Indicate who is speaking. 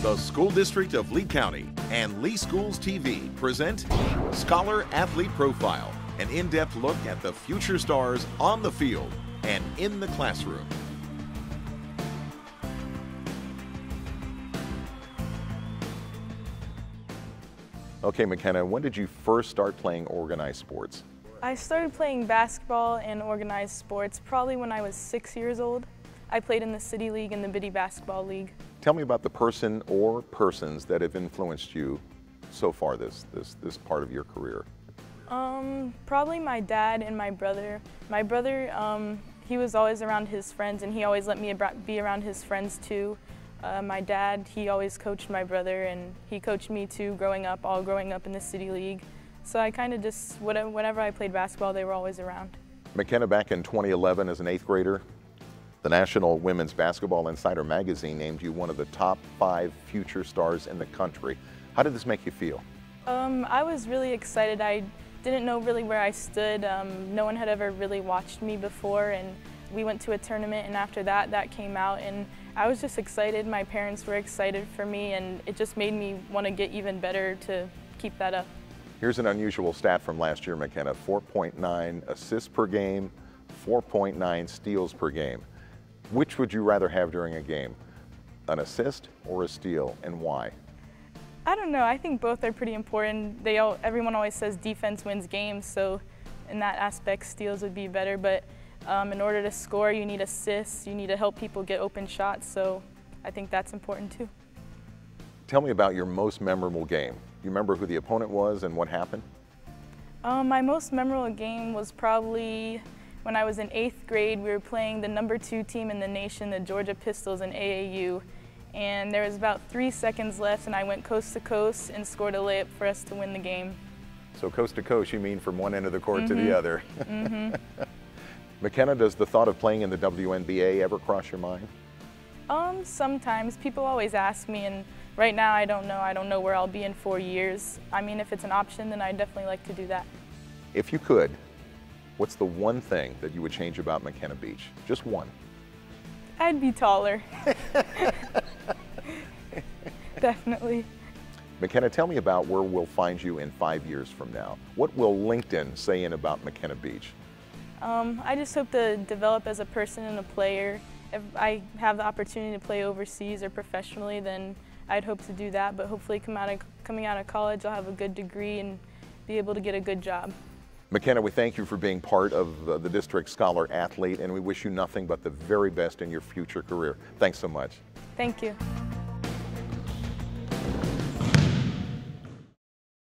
Speaker 1: The School District of Lee County and Lee Schools TV present Scholar Athlete Profile, an in depth look at the future stars on the field and in the classroom.
Speaker 2: Okay, McKenna, when did you first start playing organized sports?
Speaker 3: I started playing basketball and organized sports probably when I was six years old. I played in the City League and the Biddy Basketball League.
Speaker 2: Tell me about the person or persons that have influenced you so far this, this, this part of your career.
Speaker 3: Um, probably my dad and my brother. My brother, um, he was always around his friends and he always let me be around his friends too. Uh, my dad, he always coached my brother and he coached me too growing up, all growing up in the City League. So I kind of just, whenever I played basketball, they were always around.
Speaker 2: McKenna, back in 2011 as an eighth grader, the National Women's Basketball Insider magazine named you one of the top five future stars in the country. How did this make you feel?
Speaker 3: Um, I was really excited. I didn't know really where I stood. Um, no one had ever really watched me before and we went to a tournament and after that, that came out and I was just excited. My parents were excited for me and it just made me want to get even better to keep that up.
Speaker 2: Here's an unusual stat from last year, McKenna. 4.9 assists per game, 4.9 steals per game. Which would you rather have during a game? An assist or a steal and why?
Speaker 3: I don't know. I think both are pretty important. They all, everyone always says defense wins games, so in that aspect, steals would be better. But um, in order to score, you need assists. You need to help people get open shots. So I think that's important too.
Speaker 2: Tell me about your most memorable game. You remember who the opponent was and what happened?
Speaker 3: Um, my most memorable game was probably when I was in eighth grade. We were playing the number two team in the nation, the Georgia Pistols in AAU and there was about three seconds left and I went coast to coast and scored a layup for us to win the game.
Speaker 2: So coast to coast, you mean from one end of the court
Speaker 3: mm -hmm.
Speaker 2: to the
Speaker 3: mm-hmm.
Speaker 2: other.
Speaker 3: mm -hmm.
Speaker 2: McKenna, does the thought of playing in the WNBA ever cross your mind?
Speaker 3: Um, sometimes. People always ask me and right now I don't know. I don't know where I'll be in four years. I mean, if it's an option, then I'd definitely like to do that.
Speaker 2: If you could, what's the one thing that you would change about McKenna Beach? Just one.
Speaker 3: I'd be taller. Definitely.
Speaker 2: McKenna, tell me about where we'll find you in five years from now. What will LinkedIn say in about McKenna Beach?
Speaker 3: Um, I just hope to develop as a person and a player. If I have the opportunity to play overseas or professionally, then I'd hope to do that. But hopefully come out of, coming out of college, I'll have a good degree and be able to get a good job.
Speaker 2: McKenna, we thank you for being part of uh, the District Scholar Athlete, and we wish you nothing but the very best in your future career. Thanks so much.
Speaker 3: Thank you.